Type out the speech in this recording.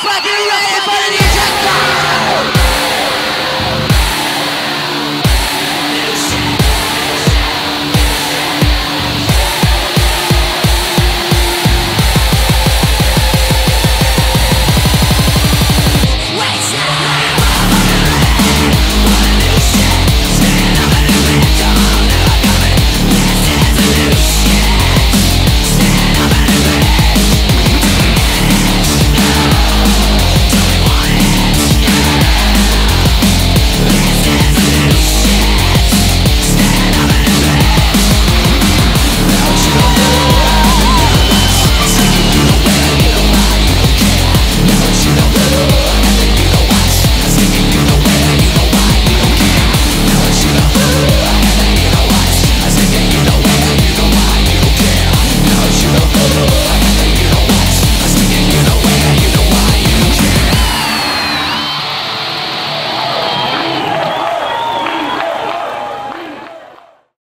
fucking ready